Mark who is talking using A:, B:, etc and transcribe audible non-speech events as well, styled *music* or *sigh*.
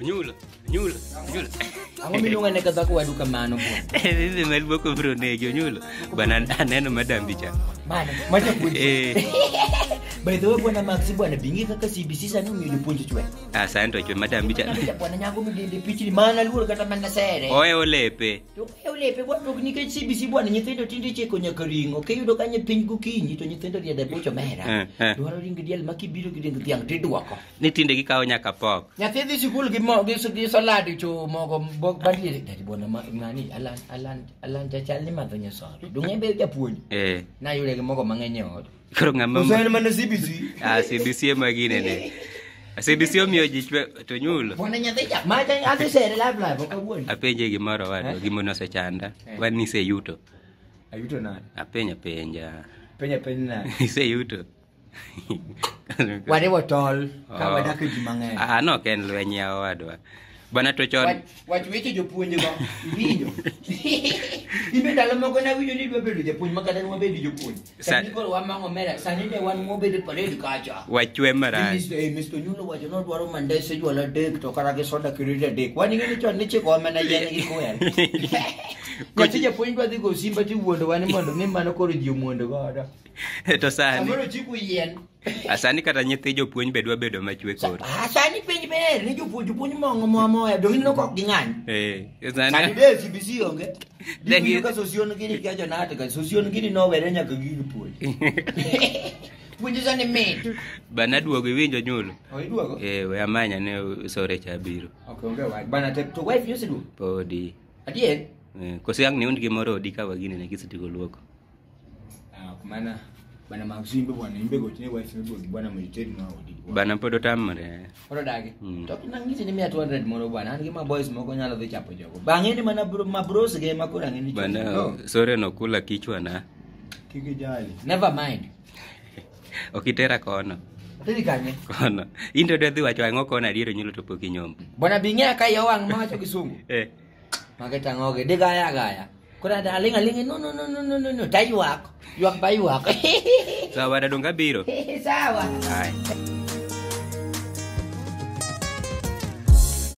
A: nyula nyula nyula.
B: Ang'o miluongo ne kadhako wadu kamano vipi *laughs*
A: eh, maluoko bro nego nyulo bana aneno madambi cha.
B: Mane macha *laughs* By the way bwana Maxi bwana bingi kaka CBC sani omiyo jopuonj chwe.
A: asante chwe madam bicha.
B: Bwana bwana nyango midende pichni mana luor kata mana sere.
A: Oe olepe.
B: To e olepe bwana nikech CBC bwana nyithindo tinde cheko nyaka ring'o. Kiyudo ka nyithiny gokinyi to nyithindo riede bocho
A: Eh,
B: mera.
A: eh.
B: Dwaro ring diel ma kibiro gi ring dhiang' tidwoko.
A: Ni tinde gikawo nyaka pok.
B: Nyathi dhi sikul gi mo gi gi salad cho mogo bok bandire. Dadi bwana ma ngani alan alan alan chachal ni madho nyasore. Dung'e japuonj.
A: Eh,
B: Na yude gi mogo mang'eny e.
A: koro ng'ama
B: Usain mana CBC
A: ah CBC ema CBC omiyo ji chwe to nyulo apenje gimoro wadwa
B: eh?
A: gimo nosechanda
B: eh.
A: wan ni iseyuto
B: ayuto nani
A: apenja. Penja
B: penja penja nani *laughs*
A: iseyuto
B: wariwo tol kawadak
A: oh.
B: e ji mang'eny.
A: Ah nok en lweny wadwa Bana to chon.
B: Wach- weche jopuonj go iwinjo. *laughs* Ibe ndalo moko nawinjo ni dwa bedo japuonj ma kata nwa bedo jopuonj.
A: Sa-
B: Sani koro wamang'o mera sani ne wan mobedo e parade kacha.
A: Wachwe marach.
B: Eh, Mr. Nyulo wacho nodwaro mandese jwala dek to kara gi soda kirete adek. Wan ing'e ni chon ni chiko mana yien gi kwer. Nyathi japuonj dwa dhi go simba tiwuondo wan mondo ni mano koro ji omuondo godo. *laughs*
A: to sani.
B: Samoro chiko yien. *laughs*
A: Asani kata nyithi jopuonj be dwa bedo machwe koro.
B: Sani penj ber ni jopuonj jopuonj mong'o moa moya dong ineno kok ging'any.
A: Eh,
B: Sani
A: sani.
B: de CBC onge. *laughs*
A: Dengi-
B: ka sosion gini kia jonate ka sosion gini nowere nyaka gigi puonj. Puonj sani mit.
A: Bana duogo iwinjo nyulo.
B: O iduogo?
A: Eh, we amanya ne sore cha biro.
B: Ok onge wach. Bana te to wife duogo.
A: Podi.
B: Adier?
A: Eh, kosiang ni und gimoro odi ka wagine ne kisetigo luoko.
B: Ah, kumana bana mag simbe bwana imbe gochne wife duogo bwana mojitedi ma odi.
A: Bana pod otamre.
B: Oro dagi.
A: Mm.
B: To nang'isi ni 200 moro bwana an gi ma boys moko nyalo dhi chapo jogo. Bang'e ni mana bro ma bros ge ma koro ang'e ni
A: Bana
B: No,
A: sore no kula kichwa na.
B: Kik ijali. Never mind. *laughs*
A: Okitera kono.
B: Tedhi kanye.
A: Kono. Inde dwa dhi wacho ang'o kono adiero nyulo to pok inyombo.
B: Bwana bing'e ka yo wang' ma wacho kisungu. *laughs*
A: Eh.
B: Mage tang'oge di gaya gaya. kuna da alinga linga no no no no no no no dai wako yuak bai wako.
A: Sawa dadong kabiro *laughs*
B: sawa.
A: Hai.